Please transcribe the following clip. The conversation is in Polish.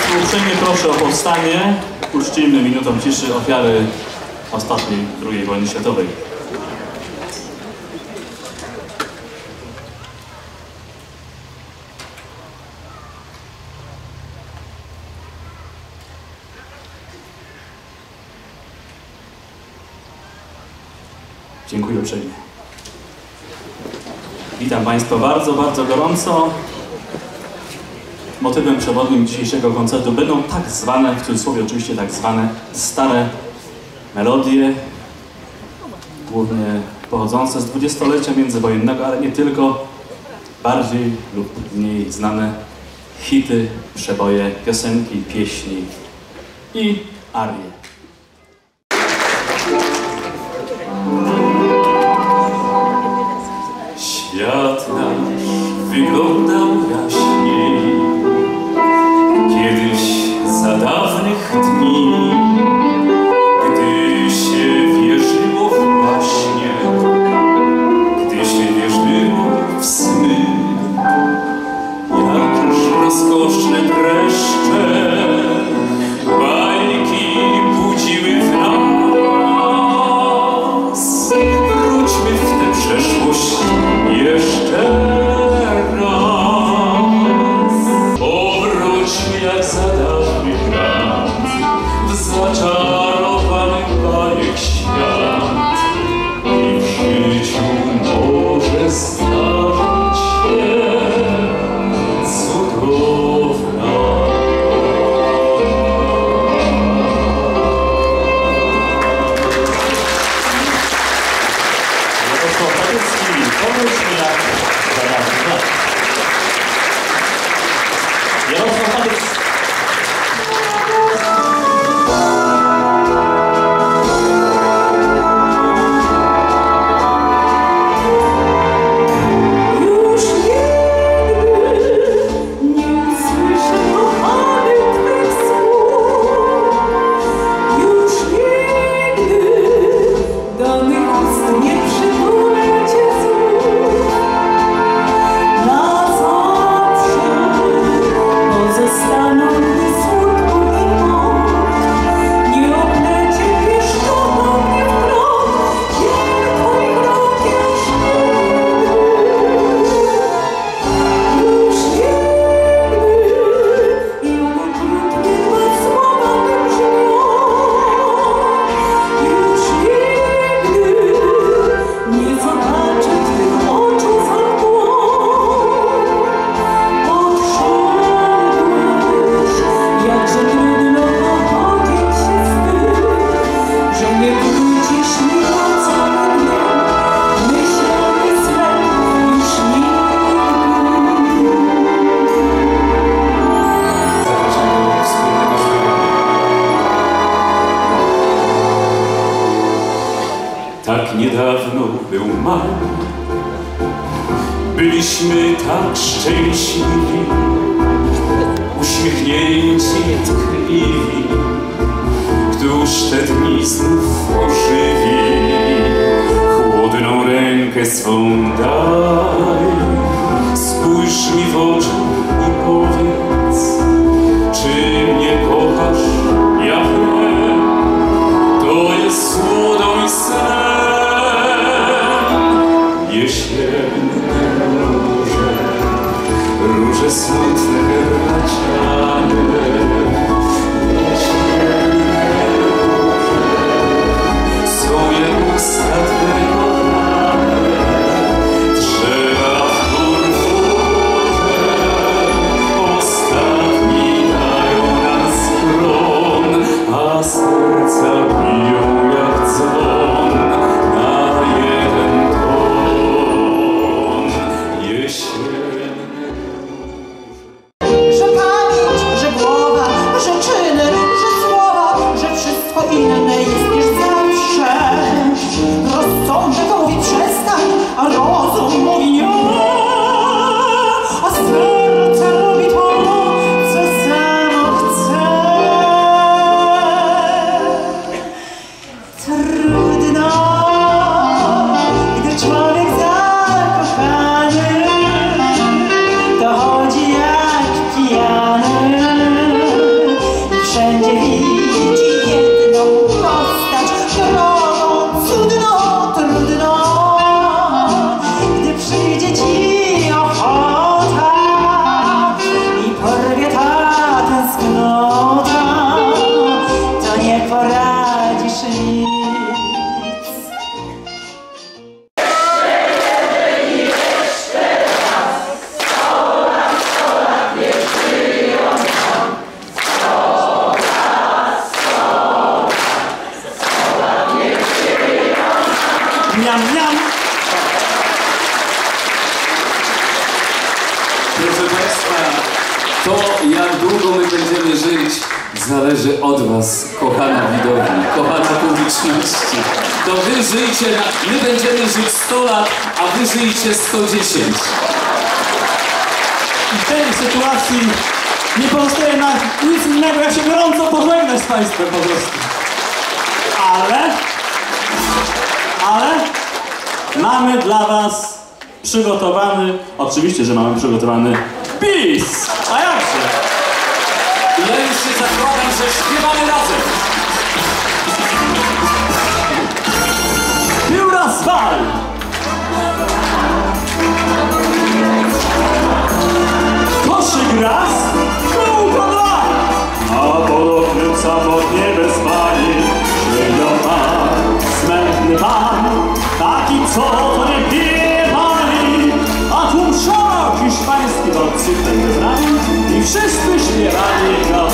Państwa uprzejmie proszę o powstanie. Uczcijmy minutą ciszy ofiary ostatniej II wojny światowej. Dziękuję uprzejmie. Witam Państwa bardzo, bardzo gorąco. Motywem przewodnim dzisiejszego koncertu będą tak zwane, w cudzysłowie oczywiście tak zwane, stare melodie, głównie pochodzące z dwudziestolecia międzywojennego, ale nie tylko, bardziej lub mniej znane hity, przeboje, piosenki, pieśni i arie. Świat nasz wyglądał Deus. Byliśmy tak szczęśliwi Uśmiechnięci, tkliwi Któż te dni znów ożywi Chłodną rękę swą daj Spójrz mi w oczy i powiedz Czy mnie kochasz, ja wiem to jest słodą i sen. Jesienne róże, Уже слышно, как в начале Thank you. Miam, miam. Proszę Państwa, to jak długo my będziemy żyć, zależy od Was, kochana widownia, kochana publiczności. To Wy żyjcie, na, my będziemy żyć 100 lat, a Wy żyjcie 110. I w tej sytuacji nie pozostaje nam nic innego, jak się gorąco pożegnać z Państwem po prostu. Ale, ale mamy dla Was przygotowany, oczywiście, że mamy przygotowany bis. A jakże? Ja już się zakładam, że śpiewamy razem. Był raz i wszyscy śpiewali go.